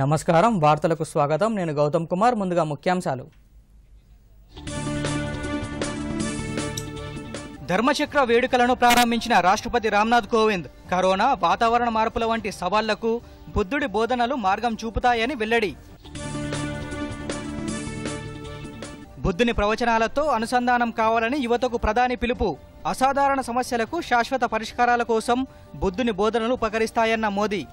నమస్కారం వార్తలకు స్వాగతం. నేను గౌతమ్ కుమార్ ముందుగా ముఖ్యాంశాలు. ధర్మచక్ర వేడుకలను ప్రారంభించిన రాష్ట్రపతి రామ్నాథ్ కోవింద్ కరోనా వాతావరణ మార్పుల వంటి సవాళ్ళకు బుద్ధుడి బోధనలు మార్గం చూపుతాయని వెల్లడి. బుద్ధుని ప్రవచనాలతో అనుసంధానం కావాలని యువతకు ప్రధాని పిలుపు. అసాధారణ సమస్యలకు శాశ్వత పరిష్కారాల కోసం బుద్ధుని బోధనలు ఉపకరిస్తాయన్న మోదీ.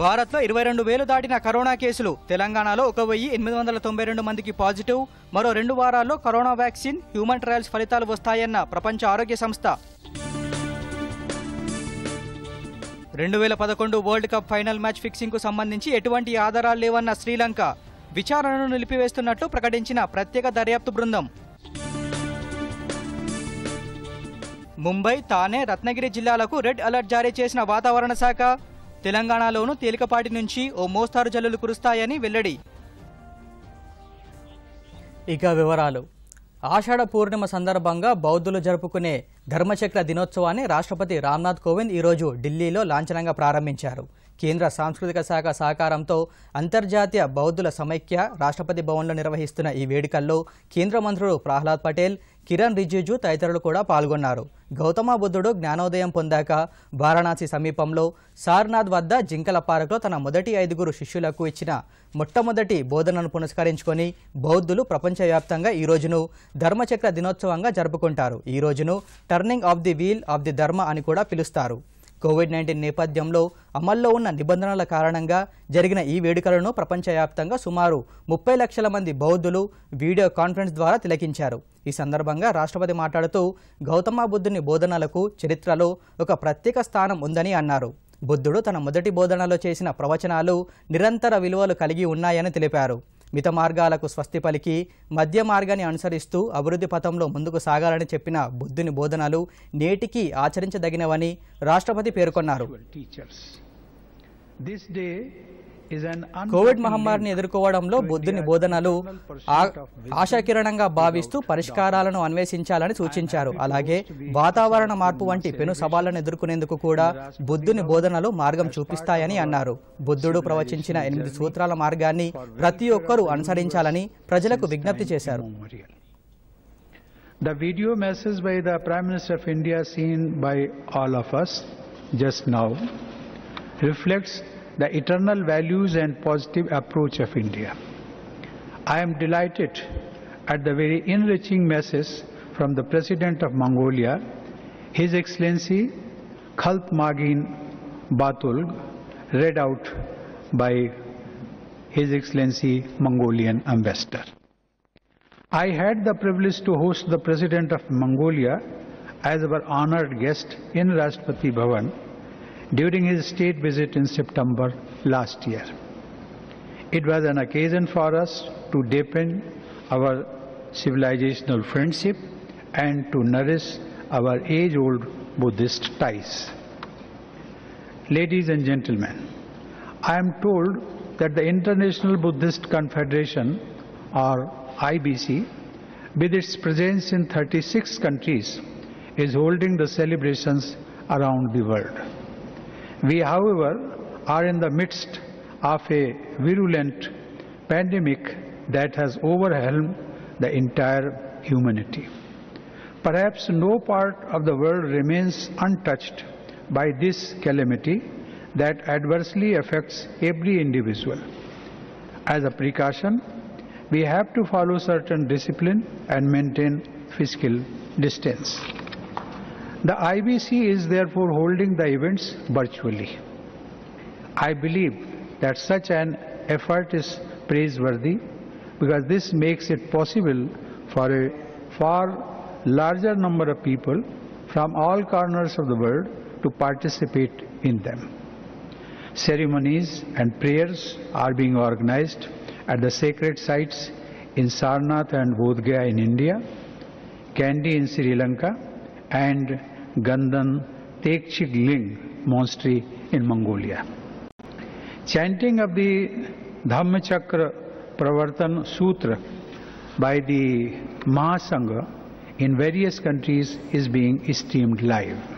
భారత్లో ఇరవై రెండు వేలు దాటిన కరోనా కేసులు. తెలంగాణలో ఒక వెయ్యి ఎనిమిది వందల తొంభై రెండు మందికి పాజిటివ్. మరో రెండు వారాల్లో కరోనా వ్యాక్సిన్ హ్యూమన్ ట్రయల్స్ ఫలితాలు వస్తాయన్న ప్రపంచ ఆరోగ్య సంస్థ. రెండు వేల పదకొండు వరల్డ్ కప్ ఫైనల్ మ్యాచ్ ఫిక్సింగ్కు సంబంధించి ఎటువంటి ఆధారాలు లేవన్న శ్రీలంక విచారణను నిలిపివేస్తున్నట్లు ప్రకటించిన ప్రత్యేక దర్యాప్తు బృందం. ముంబై తానే రత్నగిరి జిల్లాలకు రెడ్ అలర్ట్ జారీ చేసిన వాతావరణ శాఖ. తెలంగాణలోనూ తేలికపాటి నుంచి ఓ మోస్తారు జల్లులు కురుస్తాయని వెల్లడి. ఇక వివరాలు. ఆషాఢ పూర్ణిమ సందర్భంగా బౌద్ధులు జరుపుకునే ధర్మచక్ర దినోత్సవాన్ని రాష్ట్రపతి రామ్నాథ్ కోవింద్ ఈరోజు ఢిల్లీలో లాంఛనంగా ప్రారంభించారు. కేంద్ర సాంస్కృతిక శాఖ సహకారంతో అంతర్జాతీయ బౌద్ధుల సమైక్య రాష్ట్రపతి భవన్లో నిర్వహిస్తున్న ఈ వేడుకల్లో కేంద్ర మంత్రులు ప్రహ్లాద్ పటేల్ కిరణ్ రిజిజు తదితరులు కూడా పాల్గొన్నారు. గౌతమ బుద్ధుడు జ్ఞానోదయం పొందాక వారణాసి సమీపంలో సార్నాథ్ వద్ద జింకల పార్కులో తన మొదటి ఐదుగురు శిష్యులకు ఇచ్చిన మొట్టమొదటి బోధనను పునస్కరించుకొని బౌద్ధులు ప్రపంచవ్యాప్తంగా ఈ రోజును ధర్మచక్ర దినోత్సవంగా జరుపుకుంటారు. ఈ రోజును turning of the wheel of the Dharma అని కూడా పిలుస్తారు. కోవిడ్ నైన్టీన్ నేపథ్యంలో అమల్లో ఉన్న నిబంధనల కారణంగా జరిగిన ఈ వేడుకలను ప్రపంచవ్యాప్తంగా సుమారు ముప్పై లక్షల మంది బౌద్ధులు వీడియో కాన్ఫరెన్స్ ద్వారా తిలకించారు. ఈ సందర్భంగా రాష్ట్రపతి మాట్లాడుతూ గౌతమ బుద్ధుని బోధనలకు చరిత్రలో ఒక ప్రత్యేక స్థానం ఉందని అన్నారు. బుద్ధుడు తన మొదటి బోధనలో చేసిన ప్రవచనాలు నిరంతర విలువలు కలిగి ఉన్నాయని తెలిపారు. మిత మార్గాలకు స్వస్తి పలికి మధ్య మార్గాన్ని అనుసరిస్తూ అభివృద్ధి పథంలో ముందుకు సాగాలని చెప్పిన బుద్ధుని బోధనలు నేటికి ఆచరించదగినవని రాష్ట్రపతి పేర్కొన్నారు. కోవిడ్ మహమ్మారిని ఎదుర్కోవడంలో బుద్ధుని బోధనలు ఆశాకిరణంగా భావిస్తూ పరిష్కారాలను అన్వేషించాలని సూచించారు. అలాగే వాతావరణ మార్పు వంటి పెను సవాళ్ళను ఎదుర్కొనేందుకు కూడా బుద్ధుని బోధనలు మార్గం చూపిస్తాయని అన్నారు. బుద్ధుడు ప్రవచించిన ఎనిమిది సూత్రాల మార్గాన్ని ప్రతి ఒక్కరూ అనుసరించాలని ప్రజలకు విజ్ఞప్తి చేశారు. The video message by the Prime Minister of India seen by all of us just now reflects the eternal values and positive approach of India. I am delighted at the very enriching message from the President of Mongolia, His Excellency Khaltmagin Batulg, read out by His Excellency Mongolian Ambassador. I had the privilege to host the President of Mongolia as our honored guest in Rashtrapati Bhavan during his state visit in September last year. It was an occasion for us to deepen our civilizational friendship and to nourish our age-old Buddhist ties. Ladies and gentlemen, I am told that the International Buddhist Confederation, or IBC, with its presence in 36 countries, is holding the celebrations around the world. We, however, are in the midst of a virulent pandemic that has overwhelmed the entire humanity. Perhaps no part of the world remains untouched by this calamity that adversely affects every individual. As a precaution, we have to follow certain discipline and maintain physical distance. The IBC is therefore holding the events virtually. I believe that such an effort is praiseworthy because this makes it possible for a far larger number of people from all corners of the world to participate in them. Ceremonies and prayers are being organized at the sacred sites in Sarnath and Bodh Gaya in India, Kandy in Sri Lanka, and Gandan Tekchig Ling Monastery in Mongolia. Chanting of the Dhamma Chakra Pravartan Sutra by the Mahasangha in various countries is being streamed live.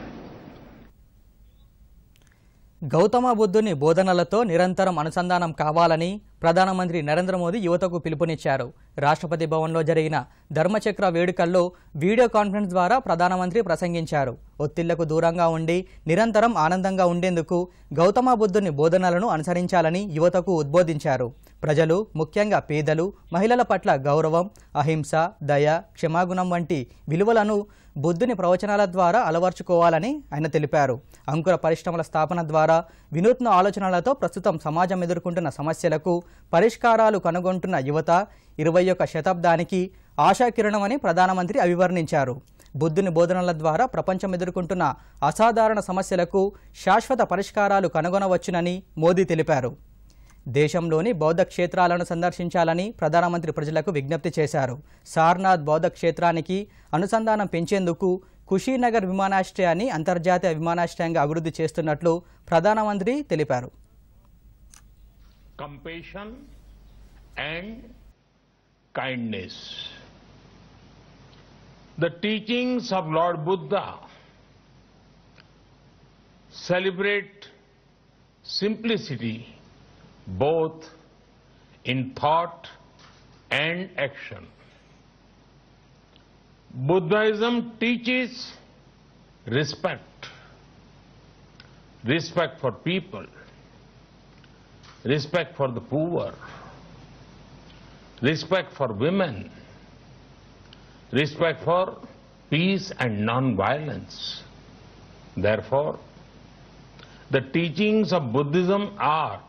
Gautama బుద్ధుని బోధనలతో నిరంతరం అనుసంధానం కావాలని ప్రధానమంత్రి నరేంద్ర మోదీ యువతకు పిలుపునిచ్చారు. రాష్ట్రపతి భవన్లో జరిగిన ధర్మచక్ర వేడుకల్లో వీడియో కాన్ఫరెన్స్ ద్వారా ప్రధానమంత్రి ప్రసంగించారు. ఒత్తిళ్ళకు దూరంగా ఉండి నిరంతరం ఆనందంగా ఉండేందుకు గౌతమ బుద్ధుని బోధనలను అనుసరించాలని యువతకు ఉద్బోధించారు. ప్రజలు ముఖ్యంగా పేదలు మహిళల పట్ల గౌరవం అహింస దయ క్షమాగుణం వంటి విలువలను బుద్ధుని ప్రవచనాల ద్వారా అలవర్చుకోవాలని ఆయన తెలిపారు. అంకుర పరిశ్రమల స్థాపన ద్వారా వినూత్న ఆలోచనలతో ప్రస్తుతం సమాజం ఎదుర్కొంటున్న సమస్యలకు పరిష్కారాలు కనుగొంటున్న యువత ఇరవై ఒక్క శతాబ్దానికి ఆశాకిరణమని ప్రధానమంత్రి అభివర్ణించారు. బుద్ధుని బోధనల ద్వారా ప్రపంచం ఎదుర్కొంటున్న అసాధారణ సమస్యలకు శాశ్వత పరిష్కారాలు కనుగొనవచ్చునని మోదీ తెలిపారు. దేశంలోని బౌద్ధ క్షేత్రాలను సందర్శించాలని ప్రధానమంత్రి ప్రజలకు విజ్ఞప్తి చేశారు. సార్నాథ్ బౌద్ధ క్షేత్రానికి అనుసంధానం పెంచేందుకు కుషీనగర్ విమానాశ్రయాన్ని అంతర్జాతీయ విమానాశ్రయంగా అభివృద్ధి చేస్తున్నట్లు ప్రధానమంత్రి తెలిపారు. Compassion and kindness. The teachings of Lord Buddha celebrate simplicity. Both in thought and action. Buddhism teaches respect, respect for people, respect for the poor, respect for women, respect for peace and non-violence. Therefore, the teachings of Buddhism are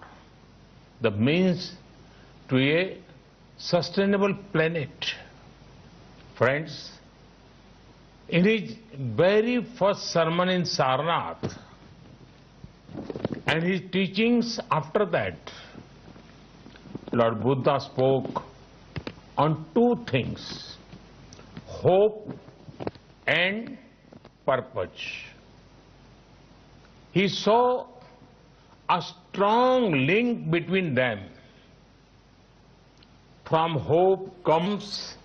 the means to a sustainable planet. Friends, in his very first sermon in Sarnath, and his teachings after that, Lord Buddha spoke on two things hope and purpose. He saw a strong link between them. From hope comes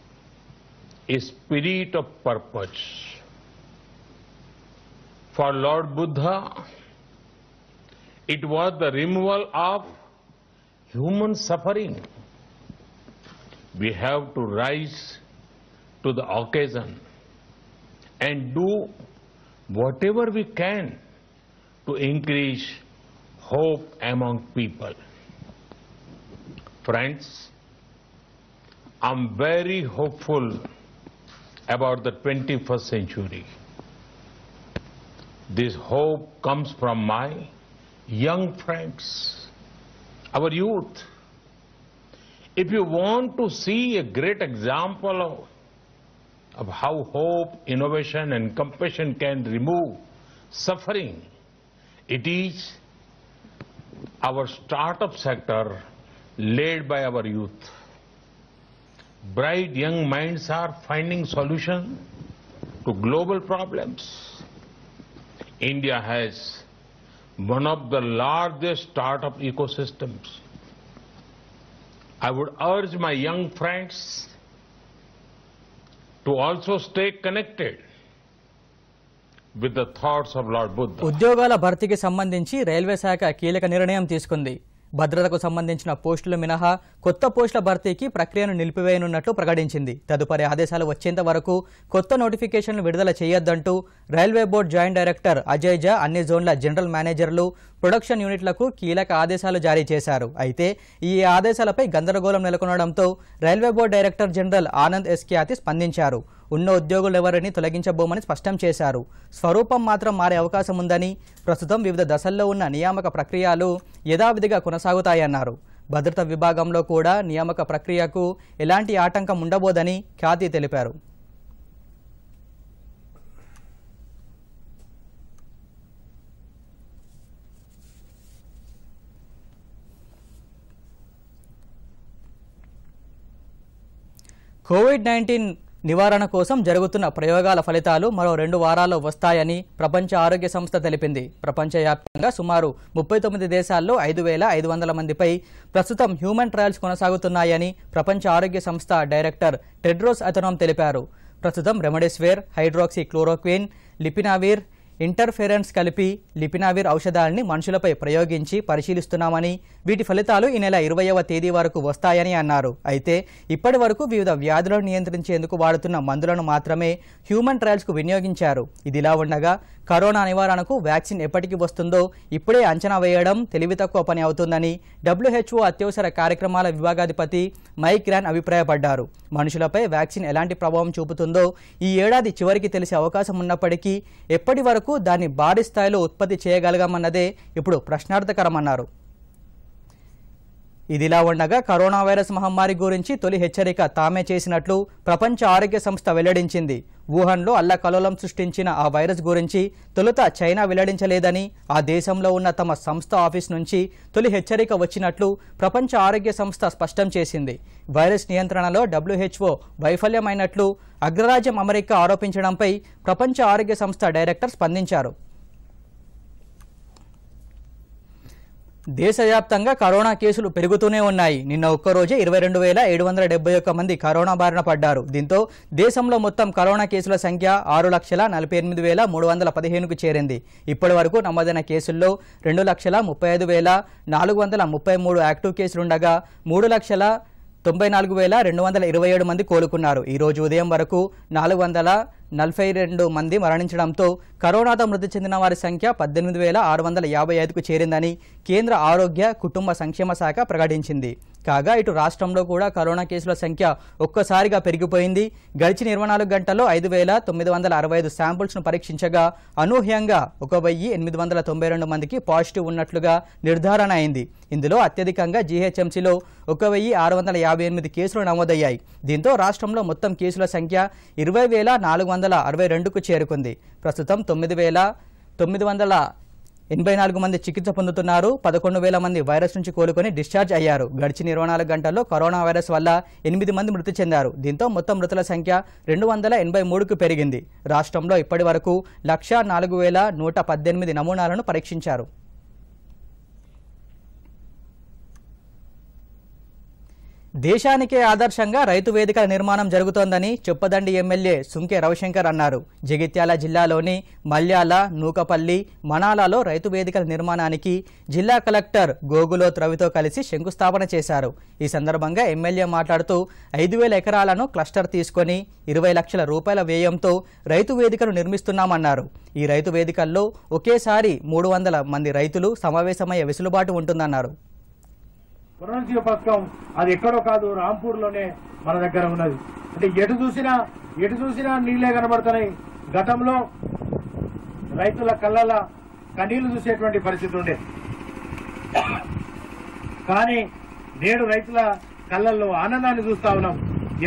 a spirit of purpose. For Lord Buddha, it was the removal of human suffering. We have to rise to the occasion and do whatever we can to increase hope among people. Friends, I'm very hopeful about the 21st century. This hope comes from my young friends, our youth. If you want to see a great example of, of how hope, innovation, and compassion can remove suffering, it is our startup sector led by our youth. Bright young minds are finding solutions to global problems. India has one of the largest startup ecosystems. I would urge my young friends to also stay connected ఉద్యోగాల భర్తీకి సంబంధించి railway శాఖ కీలక నిర్ణయం తీసుకుంది. భద్రతకు సంబంధించిన పోస్టులు మినహా కొత్త పోస్టుల భర్తీకి ప్రక్రియను నిలిపివేయనున్నట్లు ప్రకటించింది. తదుపరి ఆదేశాలు వచ్చేంత వరకు కొత్త నోటిఫికేషన్లు విడుదల చేయొద్దంటూ railway board joint director Ajay Jha అన్ని జోన్ల జనరల్ మేనేజర్లు ప్రొడక్షన్ యూనిట్లకు కీలక ఆదేశాలు జారీ చేశారు. అయితే ఈ ఆదేశాలపై గందరగోళం నెలకొనడంతో railway board director general Anand ఎస్కియాతి స్పందించారు. ఉన్న ఉద్యోగులు ఎవరిని తొలగించబోమని స్పష్టం చేశారు. స్వరూపం మాత్రం మారే అవకాశం ఉందని ప్రస్తుతం వివిధ దశల్లో ఉన్న నియామక ప్రక్రియలు యథావిధిగా కొనసాగుతాయన్నారు. భద్రతా విభాగంలో కూడా నియామక ప్రక్రియకు ఎలాంటి ఆటంకం ఉండబోదని ఖ్యాతి తెలిపారు. కోవిడ్ నైన్టీన్ నివారణ కోసం జరుగుతున్న ప్రయోగాల ఫలితాలు మరో రెండు వారాల్లో వస్తాయని ప్రపంచ ఆరోగ్య సంస్థ తెలిపింది. ప్రపంచవ్యాప్తంగా సుమారు ముప్పై తొమ్మిది దేశాల్లో ఐదు వేల ఐదు వందల మందిపై ప్రస్తుతం హ్యూమన్ ట్రయల్స్ కొనసాగుతున్నాయని ప్రపంచ ఆరోగ్య సంస్థ డైరెక్టర్ టెడ్రోస్ అథనామ్ తెలిపారు. ప్రస్తుతం remdesivir hydroxy chloroquine lopinavir interference కలిపి లిపినావిర్ ఔషధాలని మనుషులపై ప్రయోగించి పరిశీలిస్తున్నామని వీటి ఫలితాలు ఈ నెల ఇరవైవ తేదీ వరకు వస్తాయని అన్నారు. అయితే ఇప్పటి వరకు వివిధ వ్యాధులను నియంత్రించేందుకు వాడుతున్న మందులను మాత్రమే హ్యూమన్ ట్రయల్స్కు వినియోగించారు. ఇదిలా ఉండగా కరోనా నివారణకు వ్యాక్సిన్ ఎప్పటికి వస్తుందో ఇప్పుడే అంచనా వేయడం తెలివి తక్కువ పని అవుతుందని డబ్ల్యూహెచ్ఓ అత్యవసర కార్యక్రమాల విభాగాధిపతి మైక్ గ్రాన్ అభిప్రాయపడ్డారు. మనుషులపై వ్యాక్సిన్ ఎలాంటి ప్రభావం చూపుతుందో ఈ ఏడాది చివరికి తెలిసే అవకాశం ఉన్నప్పటికీ ఎప్పటి వరకు దాన్ని భారీ స్థాయిలో ఉత్పత్తి చేయగలగమన్నదే ఇప్పుడు ప్రశ్నార్థకరమన్నారు. ఇదిలా ఉండగా కరోనా వైరస్ మహమ్మారి గురించి తొలి హెచ్చరిక తామే చేసినట్లు ప్రపంచ ఆరోగ్య సంస్థ వెల్లడించింది. వుహాన్లో అల్లకలోలం సృష్టించిన ఆ వైరస్ గురించి తొలుత చైనా వెల్లడించలేదని ఆ దేశంలో ఉన్న తమ సంస్థ ఆఫీస్ నుంచి తొలి హెచ్చరిక వచ్చినట్లు ప్రపంచ ఆరోగ్య సంస్థ స్పష్టం చేసింది. వైరస్ నియంత్రణలో డబ్ల్యూహెచ్ఓ వైఫల్యమైనట్లు అగ్రరాజ్యం అమెరికా ఆరోపించడంపై ప్రపంచ ఆరోగ్య సంస్థ డైరెక్టర్ స్పందించారు. దేశవ్యాప్తంగా కరోనా కేసులు పెరుగుతూనే ఉన్నాయి. నిన్న ఒక్కరోజే ఇరవై రెండు వేల ఏడు వందల డెబ్బై ఒక్క మంది కరోనా బారిన పడ్డారు. దీంతో దేశంలో మొత్తం కరోనా కేసుల సంఖ్య ఆరు లక్షల నలభై ఎనిమిది వేల మూడు వందల పదిహేనుకు చేరింది. ఇప్పటి వరకు నమోదైన కేసుల్లో రెండు లక్షల ముప్పై ఐదు వేల నాలుగు వందల ముప్పై మూడు యాక్టివ్ కేసులుండగా మూడు లక్షల తొంభై నాలుగు వేల రెండు వందల ఇరవై ఏడు మంది కోలుకున్నారు. ఈ రోజు ఉదయం వరకు నాలుగు వందల నలభై రెండు మంది మరణించడంతో కరోనాతో మృతి చెందిన వారి సంఖ్య పద్దెనిమిది వేల ఆరు వందల యాభై ఐదుకు చేరిందని కేంద్ర ఆరోగ్య కుటుంబ సంక్షేమ శాఖ ప్రకటించింది. కాగా ఇటు రాష్ట్రంలో కూడా కరోనా కేసుల సంఖ్య ఒక్కసారిగా పెరిగిపోయింది. గడిచిన ఇరవై నాలుగు గంటల్లో ఐదు వేల తొమ్మిది వందల అరవై ఐదు శాంపుల్స్ను పరీక్షించగా అనూహ్యంగా ఒక వెయ్యి ఎనిమిది వందల తొంభై రెండు మందికి పాజిటివ్ ఉన్నట్లుగా నిర్ధారణ అయింది. ఇందులో అత్యధికంగా జీహెచ్ఎంసీలో ఒక వెయ్యి ఆరు వందల యాభై ఎనిమిది కేసులు నమోదయ్యాయి. దీంతో రాష్ట్రంలో మొత్తం కేసుల సంఖ్య ఇరవై వేల నాలుగు వందల అరవై రెండుకు చేరుకుంది. ప్రస్తుతం తొమ్మిది వేల తొమ్మిది వందల ఎనభై నాలుగు మంది చికిత్స పొందుతున్నారు. పదకొండు వేల మంది వైరస్ నుంచి కోలుకొని డిశ్చార్జ్ అయ్యారు. గడిచిన ఇరవై నాలుగు గంటల్లో కరోనా వైరస్ వల్ల ఎనిమిది మంది మృతి చెందారు. దీంతో మొత్తం మృతుల సంఖ్య రెండు వందల ఎనభై మూడుకు పెరిగింది. రాష్ట్రంలో ఇప్పటి వరకు లక్షా నాలుగు వేల నూట పద్దెనిమిది నమూనాలను పరీక్షించారు. దేశానికే ఆదర్శంగా రైతు వేదికల నిర్మాణం జరుగుతోందని చెప్పదండి ఎమ్మెల్యే సుంకే రవిశంకర్ అన్నారు. జగిత్యాల జిల్లాలోని మల్యాల నూకపల్లి మనాలలో రైతు వేదికల నిర్మాణానికి జిల్లా కలెక్టర్ గోగులోత్ రవితో కలిసి శంకుస్థాపన చేశారు. ఈ సందర్భంగా ఎమ్మెల్యే మాట్లాడుతూ ఐదు వేల ఎకరాలను క్లస్టర్ తీసుకొని ఇరవై లక్షల రూపాయల వ్యయంతో రైతు వేదికను నిర్మిస్తున్నామన్నారు. ఈ రైతు వేదికల్లో ఒకేసారి మూడు వందల మంది రైతులు సమావేశమయ్యే వెసులుబాటు ఉంటుందన్నారు. పునరుజ్జీవ పథకం అది ఎక్కడో కాదు రాంపూర్లోనే మన దగ్గర ఉన్నది. అంటే ఎటు చూసినా ఎటు చూసినా నీళ్ళే కనబడుతున్నాయి. గతంలో రైతుల కళ్ళల కన్నీళ్ళు చూసేటువంటి పరిస్థితి ఉండే. కానీ నేడు రైతుల కళ్ళల్లో ఆనందాన్ని చూస్తా ఉన్నాం.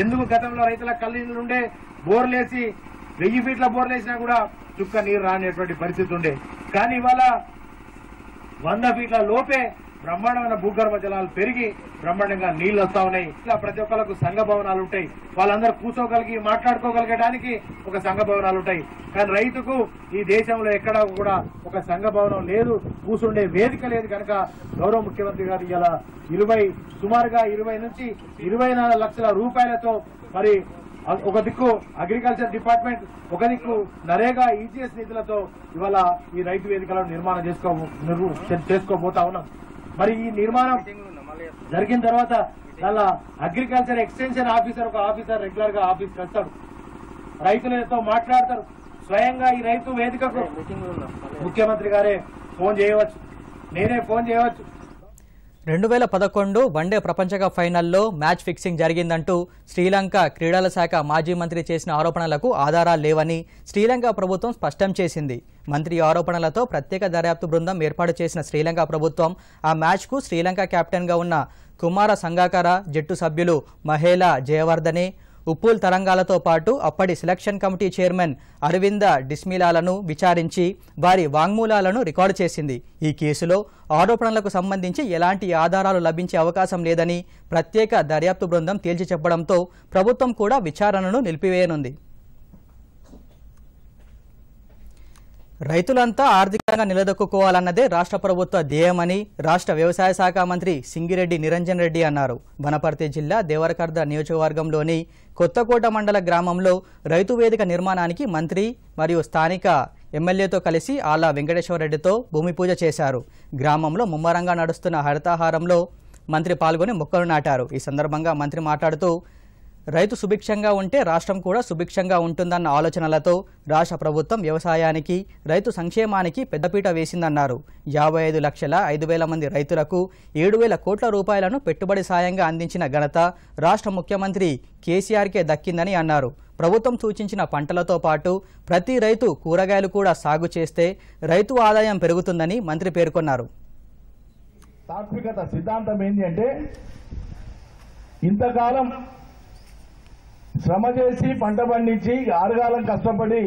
ఎందుకు గతంలో రైతుల కళ్ళీళ్ళు ఉండే? బోర్లేసి వెయ్యి ఫీట్ల బోర్లేసినా కూడా చుక్క నీరు రానేటువంటి పరిస్థితి ఉండే. కానీ ఇవాళ వంద ఫీట్ల లోపే బ్రహ్మాండమైన భూగర్భ జలాలు పెరిగి బ్రహ్మాండంగా నీళ్ళు వస్తా ఉన్నాయి. ఇలా ప్రతి ఒక్కరికి సంఘ భవనాలు ఉంటాయి. వాళ్ళందరూ కూర్చోగలిగి మాట్లాడుకోగలిగడానికి ఒక సంఘ భవనాలు ఉంటాయి. కానీ రైతుకు ఈ దేశంలో ఎక్కడా కూడా ఒక సంఘ భవనం లేదు. కూర్చుండే వేదిక లేదు కనుక గౌరవ ముఖ్యమంత్రి గారు ఇలా ఇరవై సుమారుగా ఇరవై నుంచి ఇరవై నాలుగు లక్షల రూపాయలతో మరి ఒక దిక్కు అగ్రికల్చర్ డిపార్ట్మెంట్ ఒక దిక్కు నరేగా ఈజీఎస్ నిధులతో ఇవాళ ఈ రైతు వేదికలను నిర్మాణం చేసుకో చేసుకోబోతా ఉన్నాం. మరి ఈ నిర్మాణం జరిగిన తర్వాత దానిలో అగ్రికల్చర్ ఎక్స్టెన్షన్ ఆఫీసర్ ఒక ఆఫీసర్ రెగ్యులర్గా ఆఫీస్కి వస్తాడు రైతులతో మాట్లాడతారు. స్వయంగా ఈ రైతు వేదికకు ముఖ్యమంత్రి గారే ఫోన్ చేయవచ్చు. నేనే ఫోన్ చేయవచ్చు. రెండు వేల పదకొండు వన్డే ప్రపంచ కప్ ఫైనల్లో మ్యాచ్ ఫిక్సింగ్ జరిగిందంటూ శ్రీలంక క్రీడల శాఖ మాజీ మంత్రి చేసిన ఆరోపణలకు ఆధారాలు లేవని శ్రీలంక ప్రభుత్వం స్పష్టం చేసింది. మంత్రి ఆరోపణలతో ప్రత్యేక దర్యాప్తు బృందం ఏర్పాటు చేసిన శ్రీలంక ప్రభుత్వం ఆ మ్యాచ్కు శ్రీలంక కెప్టెన్గా ఉన్న కుమార సంగాకర జట్టు సభ్యులు మహేలా జయవర్ధనే ఉప్పుల్ తరంగాలతో పాటు అప్పటి సెలక్షన్ కమిటీ చైర్మన్ అరవింద డిస్మిలాలను విచారించి వారి వాంగ్మూలాలను రికార్డు చేసింది. ఈ కేసులో ఆరోపణలకు సంబంధించి ఎలాంటి ఆధారాలు లభించే అవకాశం లేదని ప్రత్యేక దర్యాప్తు బృందం తేల్చి చెప్పడంతో ప్రభుత్వం కూడా విచారణను నిలిపివేయనుంది. రైతులంతా ఆర్థికంగా నిలదొక్కుకోవాలన్నదే రాష్ట్ర ప్రభుత్వ ధ్యేయమని రాష్ట్ర వ్యవసాయ శాఖ మంత్రి సింగిరెడ్డి నిరంజన్ రెడ్డి అన్నారు. వనపర్తి జిల్లా దేవరకర్ద నియోజకవర్గంలోని కొత్తకోట మండల గ్రామంలో రైతు వేదిక నిర్మాణానికి మంత్రి మరియు స్థానిక ఎమ్మెల్యేతో కలిసి ఆలా వెంకటేశ్వరరెడ్డితో భూమి పూజ చేశారు. గ్రామంలో ముమ్మరంగా నడుస్తున్న హరితాహారంలో మంత్రి పాల్గొని మొక్కలు నాటారు. ఈ సందర్భంగా మంత్రి మాట్లాడుతూ రైతు సుభిక్షంగా ఉంటే రాష్ట్రం కూడా సుభిక్షంగా ఉంటుందన్న ఆలోచనలతో రాష్ట్ర ప్రభుత్వం వ్యవసాయానికి రైతు సంక్షేమానికి పెద్దపీట వేసిందన్నారు. యాభై ఐదు లక్షల ఐదు వేల మంది రైతులకు ఏడు వేల కోట్ల రూపాయలను పెట్టుబడి సాయంగా అందించిన ఘనత రాష్ట్ర ముఖ్యమంత్రి కేసీఆర్కే దక్కిందని అన్నారు. ప్రభుత్వం సూచించిన పంటలతో పాటు ప్రతి రైతు కూరగాయలు కూడా సాగు చేస్తే రైతు ఆదాయం పెరుగుతుందని మంత్రి పేర్కొన్నారు. తాత్వికత సిద్ధాంతం ఏంటి అంటే ఇంతకాలం శ్రమ చేసి పంట పండించి ఆరుగాలం కష్టపడి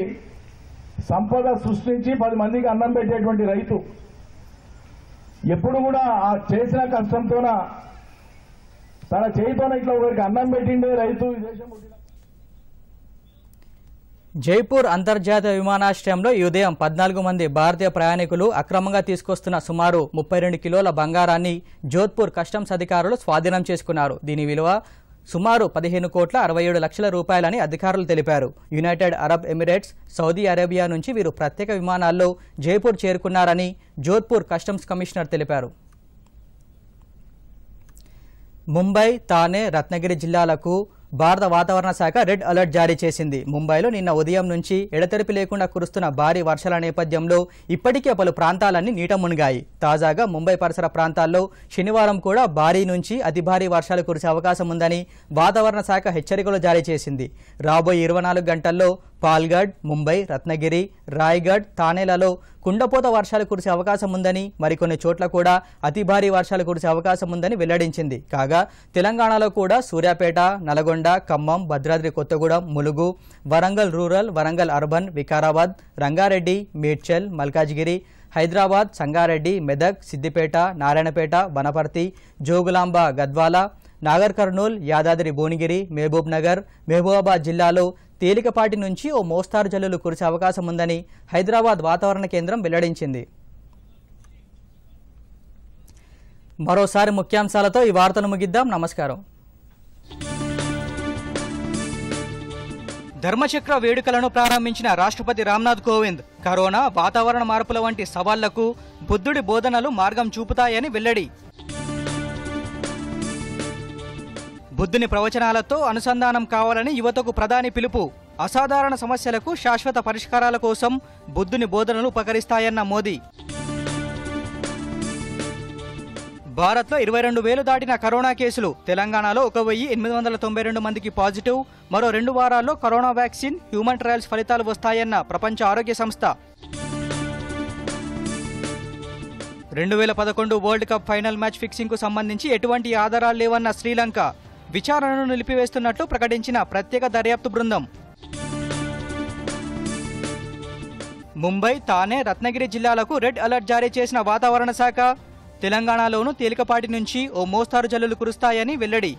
సంపద సృష్టించి పది మందికి అన్నం పెట్టేటువంటి రైతు. ఎప్పుడు కూడా ఆ చేసిన కష్టంతోన తన చేయితోన ఇట్లా ఒకరికి అన్నం పెట్టిండే రైతు దేశం జైపూర్ అంతర్జాతీయ విమానాశ్రయంలో ఈ ఉదయం పద్నాలుగు మంది భారతీయ ప్రయాణికులు అక్రమంగా తీసుకొస్తున్న సుమారు ముప్పై రెండు కిలోల బంగారాన్ని జోధ్పూర్ కస్టమ్స్ అధికారులు స్వాధీనం చేసుకున్నారు. దీని విలువ సుమారు పదిహేను కోట్ల అరవై ఏడు లక్షల రూపాయలని అధికారులు తెలిపారు. United Arab Emirates Saudi Arabia నుంచి వీరు ప్రత్యేక విమానాల్లో జైపూర్ చేరుకున్నారని జోధ్పూర్ కస్టమ్స్ కమిషనర్ తెలిపారు. ముంబై తానే రత్నగిరి జిల్లాలకు భారత వాతావరణ శాఖ రెడ్ అలర్ట్ జారీ చేసింది. ముంబైలో నిన్న ఉదయం నుంచి ఎడతెరిపి లేకుండా కురుస్తున్న భారీ వర్షాల నేపథ్యంలో ఇప్పటికే పలు ప్రాంతాలన్నీ నీట మునిగాయి. తాజాగా ముంబై పరిసర ప్రాంతాల్లో శనివారం కూడా భారీ నుంచి అతి భారీ వర్షాలు కురిసే అవకాశం ఉందని వాతావరణ శాఖ హెచ్చరికలు జారీ చేసింది. రాబోయే ఇరవై నాలుగు గంటల్లో పాల్గఢ్ ముంబై రత్నగిరి రాయ్గఢ్ థానేలలో కుండపోత వర్షాలు కురిసే అవకాశం ఉందని మరికొన్ని చోట్ల కూడా అతి భారీ వర్షాలు కురిసే అవకాశం ఉందని వెల్లడించింది. కాగా తెలంగాణలో కూడా సూర్యాపేట నల్గొండ ఖమ్మం భద్రాద్రి కొత్తగూడెం ములుగు వరంగల్ రూరల్ వరంగల్ అర్బన్ వికారాబాద్ రంగారెడ్డి మేడ్చల్ మల్కాజ్గిరి హైదరాబాద్ సంగారెడ్డి మెదక్ సిద్దిపేట నారాయణపేట వనపర్తి జోగులాంబ గద్వాల నాగర్ కర్నూల్ యాదాద్రి భువనగిరి మహబూబ్ నగర్ మహబూబాబాద్ జిల్లాలో తేలికపాటి నుంచి ఓ మోస్తారు జల్లులు కురిసే అవకాశం ఉందని హైదరాబాద్ వాతావరణ కేంద్రం వెల్లడించింది. మరోసారి ముఖ్యాంశాలతో ఈ వార్తను ముగిద్దాం. నమస్కారం. ధర్మచక్ర వేడుకలను ప్రారంభించిన రాష్ట్రపతి రామ్నాథ్ కోవింద్ కరోనా వాతావరణ మార్పుల వంటి సవాళ్ళకు బుద్ధుడి బోధనలు మార్గం చూపుతాయని వెల్లడి. బుద్ధుని ప్రవచనాలతో అనుసంధానం కావాలని యువతకు ప్రధాని పిలుపు. అసాధారణ సమస్యలకు శాశ్వత పరిష్కారాల కోసం బుద్ధుని బోధనలు ఉపకరిస్తాయన్న మోదీ. భారత్లో ఇరవై రెండు వేలు దాటిన కరోనా కేసులు. తెలంగాణలో ఒక వెయ్యి ఎనిమిది వందల తొంభై రెండు మందికి పాజిటివ్. మరో రెండు వారాల్లో కరోనా వ్యాక్సిన్ హ్యూమన్ ట్రయల్స్ ఫలితాలు వస్తాయన్న ప్రపంచ ఆరోగ్య సంస్థ. రెండు వేల పదకొండు వరల్డ్ కప్ ఫైనల్ మ్యాచ్ ఫిక్సింగ్కు సంబంధించి ఎటువంటి ఆధారాలు లేవన్న శ్రీలంక. విచారణను నిలిపివేస్తున్నట్లు ప్రకటించిన ప్రత్యేక దర్యాప్తు బృందం. ముంబై తానే రత్నగిరి జిల్లాలకు రెడ్ అలర్ట్ జారీ చేసిన వాతావరణ శాఖ తెలంగాణలోనూ తేలికపాటి నుంచి ఓ మోస్తారు జల్లులు కురుస్తాయని వెల్లడి.